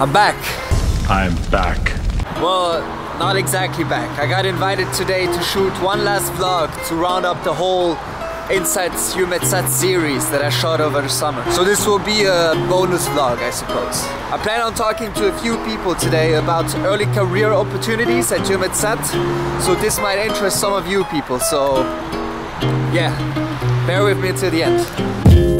I'm back. I'm back. Well, not exactly back. I got invited today to shoot one last vlog to round up the whole Inside EUMETSAT series that I shot over the summer. So this will be a bonus vlog, I suppose. I plan on talking to a few people today about early career opportunities at EUMETSAT. So this might interest some of you people. So yeah, bear with me till the end.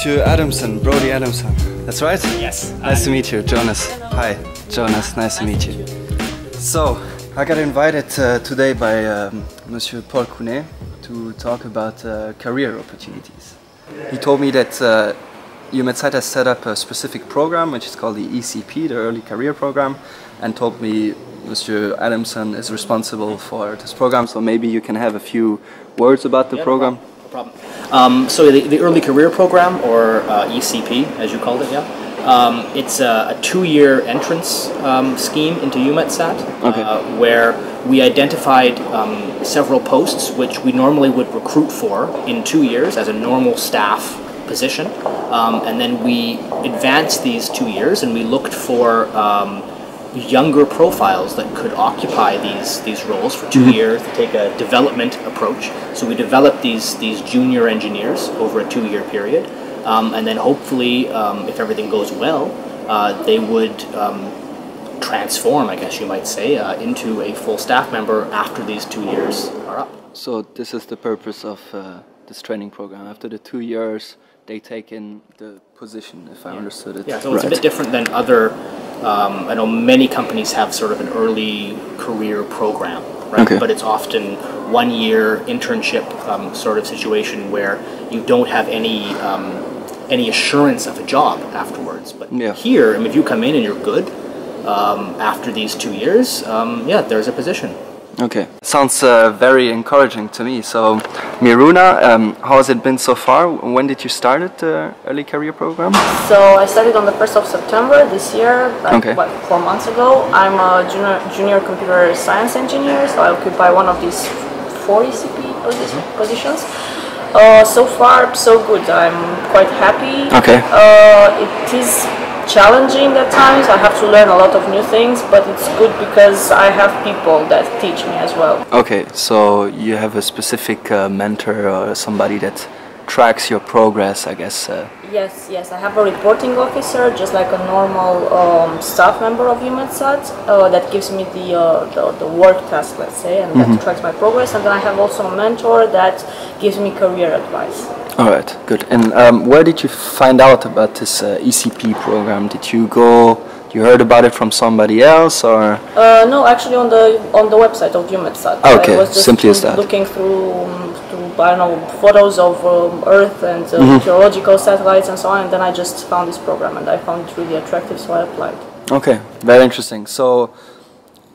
Monsieur Adamson, Brody Adamson. That's right? Yes. Nice to meet you, Jonas. Hi, Jonas. Nice to meet you. So, I got invited uh, today by um, Monsieur Paul Counet to talk about uh, career opportunities. He told me that uh, EUMETSAT has set up a specific program, which is called the ECP, the Early Career Program, and told me Monsieur Adamson is responsible for this program. So maybe you can have a few words about the Yeah, no program. Problem. Um, so the, the Early Career Program, or uh, ECP, as you called it, yeah. Um, it's a, a two-year entrance um, scheme into EUMETSAT, Okay. uh, where we identified um, several posts which we normally would recruit for in two years as a normal staff position, um, and then we advanced these two years and we looked for um, younger profiles that could occupy these these roles for 2 years to take a development approach. So we developed these these junior engineers over a two year period, um, and then hopefully, um, if everything goes well, uh, they would. Um, transform, I guess you might say, uh, into a full staff member after these two years are up. So this is the purpose of uh, this training program. After the two years, they take in the position, if I understood it. Yeah, so it's a bit different than other. Um, I know many companies have sort of an early career program, right? Okay. But it's often one year internship um, sort of situation where you don't have any um, any assurance of a job afterwards. But Yeah. here, I mean, if you come in and you're good um, after these two years, um, yeah, there's a position. Okay, sounds uh, very encouraging to me. So, Miruna, um, how has it been so far? When did you start it, the early career program? So I started on the 1st of September this year, like Okay. what, four months ago. I'm a junior, junior computer science engineer, so I occupy one of these four ECP posi- positions. Uh, so far, so good. I'm quite happy. Okay. Uh, it is challenging at times. I have to learn a lot of new things, but it's good because I have people that teach me as well. Okay, so you have a specific uh, mentor or somebody that tracks your progress, I guess. Uh, Yes, yes, I have a reporting officer, just like a normal um, staff member of EUMETSAT, uh, that gives me the, uh, the the work task, let's say, and that tracks my progress. And then I have also a mentor that gives me career advice. All right, good. And um, where did you find out about this uh, ECP program? Did you go? You heard about it from somebody else, or Uh, no, actually, on the on the website of EUMETSAT. Okay, I was just simply as that. looking through, um, through I don't know photos of um, Earth and uh, Mm-hmm. geological satellites and so on, and then I just found this program and I found it really attractive, so I applied. Okay, very interesting. So,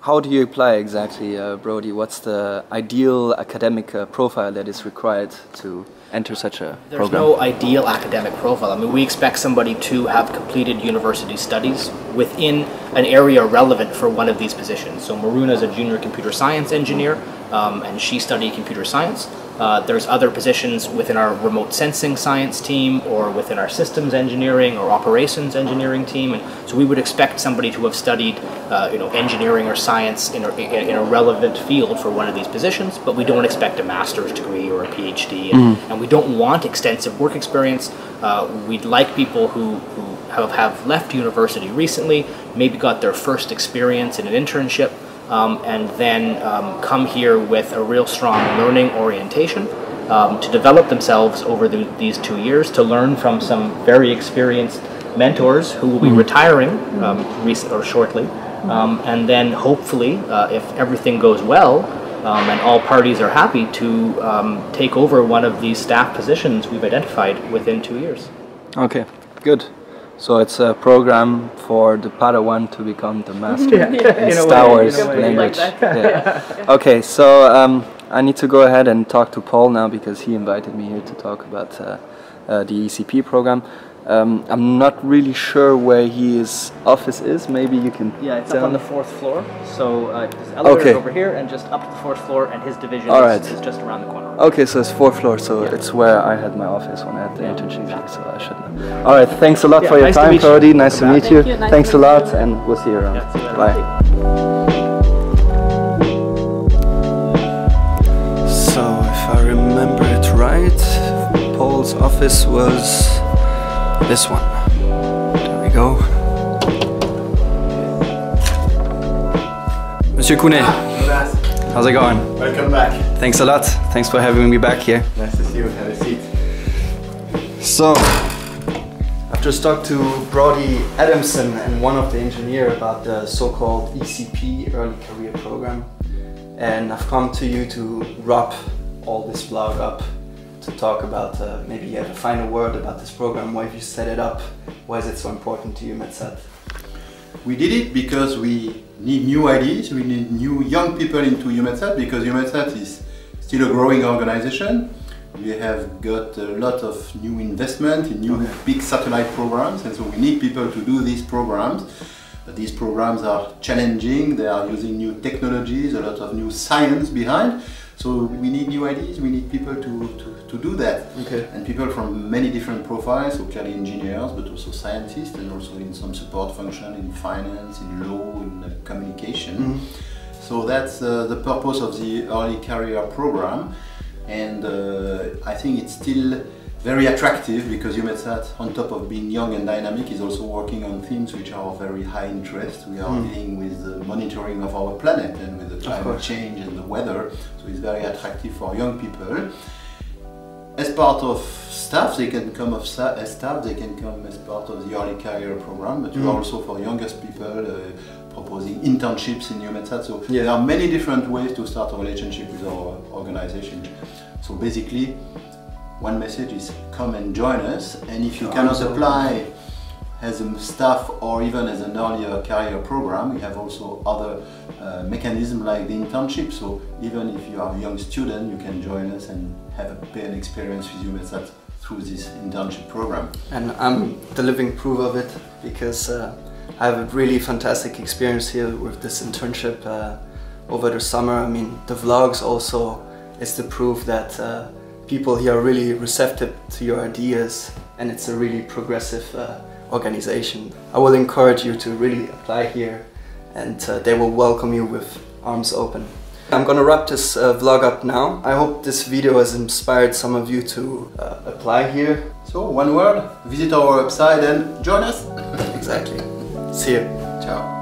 how do you apply exactly, uh, Brody? What's the ideal academic uh, profile that is required to enter such a There's program? no ideal academic profile. I mean, we expect somebody to have completed university studies within an area relevant for one of these positions. So Miruna is a junior computer science engineer, um, and she studied computer science. Uh, there's other positions within our remote sensing science team, or within our systems engineering or operations engineering team, and so we would expect somebody to have studied, uh, you know, engineering or science in a, in a relevant field for one of these positions. But we don't expect a master's degree or a PhD, and, and we don't want extensive work experience. Uh, we'd like people who, who have, have left university recently, maybe got their first experience in an internship, um, and then um, come here with a real strong learning orientation um, to develop themselves over the, these two years, to learn from some very experienced mentors who will be retiring um, recent or shortly, um, and then hopefully, uh, if everything goes well, um, and all parties are happy to um, take over one of these staff positions we've identified within two years. Okay, good. So it's a program for the Padawan to become the master Yeah, in in Star way, Wars in language. Like yeah. Okay, so um, I need to go ahead and talk to Paul now because he invited me here to talk about uh, uh, the ECP program. Um, I'm not really sure where his office is. Maybe you can. Yeah, it's tell up on the fourth floor. So uh, this elevator Okay. is over here, and just up the fourth floor, and his division All is, is just around the corner. Okay, so it's fourth floor, so Yeah. it's where I had my office when I had the internship here, so I should know. All right, thanks a lot Yeah, for your nice time, meet you. Cody. Nice to meet Thank you. you, nice Thanks a lot, you. and we'll see you around. Yeah, see you. Bye. So, if I remember it right, Paul's office was this one. There we go. Monsieur Counet, ah, how's it going? Welcome back. Thanks a lot. Thanks for having me back here. Nice to see you. Have a seat. So, I've just talked to Brody Adamson and one of the engineer about the so-called ECP Early Career Program, and I've come to you to wrap all this vlog up to talk about uh, maybe you have a final word about this program. Why have you set it up? Why is it so important to you, Metsat? We did it because we need new ideas, we need new young people into EUMETSAT because EUMETSAT is still a growing organization. We have got a lot of new investment in new big satellite programs and so we need people to do these programs. But these programs are challenging, they are using new technologies, a lot of new science behind. So we need new ideas, we need people to, to, to do that. Okay. And people from many different profiles, so clearly engineers, but also scientists, and also in some support function in finance, in law, in uh, communication. So that's uh, the purpose of the early career program, and uh, I think it's still very attractive because EUMETSAT, on top of being young and dynamic, is also working on themes which are of very high interest. We are dealing with the monitoring of our planet and with the climate change and the weather, so it's very attractive for young people as part of staff, they can come as staff, they can come as part of the early career program, but you also for youngest people uh, proposing internships in EUMETSAT. So Yeah. there are many different ways to start a relationship with our organization. So basically, one message is come and join us, and if you cannot apply as a staff or even as an earlier career program, we have also other uh, mechanisms like the internship. So even if you are a young student, you can join us and have a pay and experience with EUMETSAT through this internship program. And I'm the living proof of it because uh, I have a really fantastic experience here with this internship uh, over the summer. I mean, the vlogs also is the proof that uh, people here are really receptive to your ideas and it's a really progressive uh, organization. I will encourage you to really apply here and uh, they will welcome you with arms open. I'm gonna wrap this uh, vlog up now. I hope this video has inspired some of you to uh, apply here So one word, visit our website and join us. Exactly. See you. Ciao.